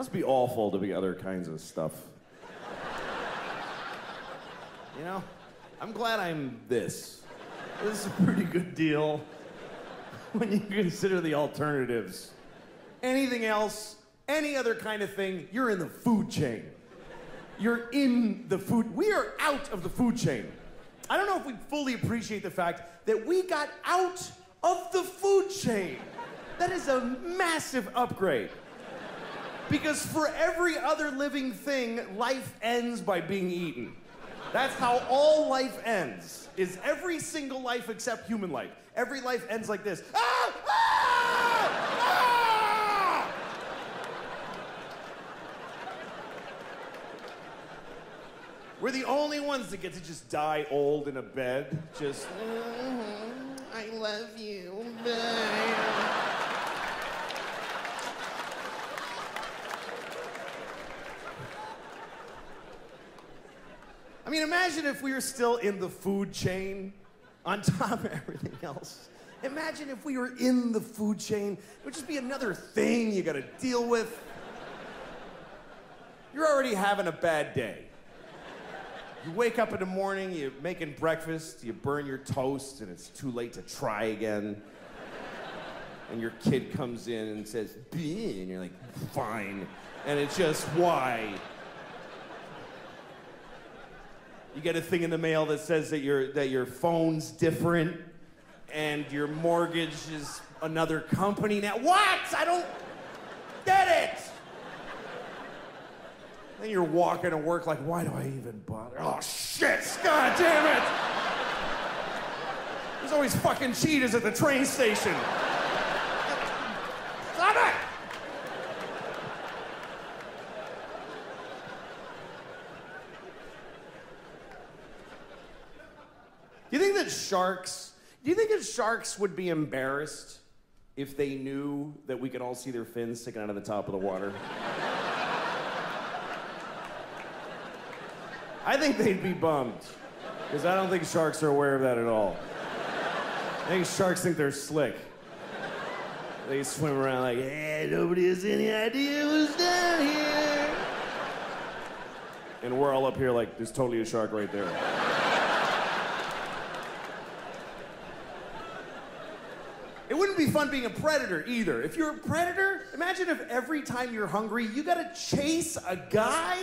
Must be awful to be other kinds of stuff. you know, I'm glad I'm this. This is a pretty good deal when you consider the alternatives. Anything else, any other kind of thing, you're in the food chain. You're in the food. We are out of the food chain. I don't know if we fully appreciate the fact that we got out of the food chain. That is a massive upgrade. Because for every other living thing, life ends by being eaten. That's how all life ends. Is every single life except human life. Every life ends like this. Ah! Ah! Ah! We're the only ones that get to just die old in a bed. Just, "Mhm, I love you. I mean, imagine if we were still in the food chain on top of everything else. Imagine if we were in the food chain. It would just be another thing you gotta deal with. You're already having a bad day. You wake up in the morning, you're making breakfast, you burn your toast, and it's too late to try again. And your kid comes in and says, "Bleh," and you're like, fine. And it's just, why? You get a thing in the mail that says that your that your phone's different and your mortgage is another company now. What? I don't get it. Then you're walking to work like, why do I even bother? Oh shit! God damn it! There's always fucking cheetahs at the train station. Stop it! Do you think that sharks, do you think that sharks would be embarrassed if they knew that we could all see their fins sticking out of the top of the water? I think they'd be bummed. Because I don't think sharks are aware of that at all. I think sharks think they're slick. They swim around like, hey, nobody has any idea who's down here. And we're all up here like, there's totally a shark right there. It wouldn't be fun being a predator either. If you're a predator, imagine if every time you're hungry, you gotta chase a guy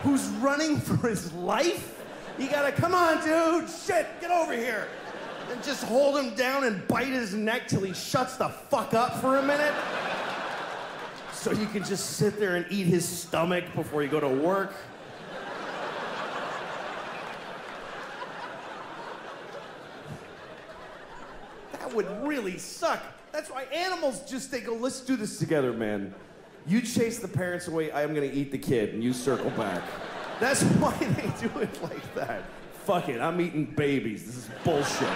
who's running for his life. You gotta, come on, dude, shit, get over here. And just hold him down and bite his neck till he shuts the fuck up for a minute. So you can just sit there and eat his stomach before you go to work. That would really suck. That's why animals just they go, let's do this together, man. You chase the parents away, I'm gonna eat the kid, and you circle back. That's why they do it like that. Fuck it, I'm eating babies. This is bullshit.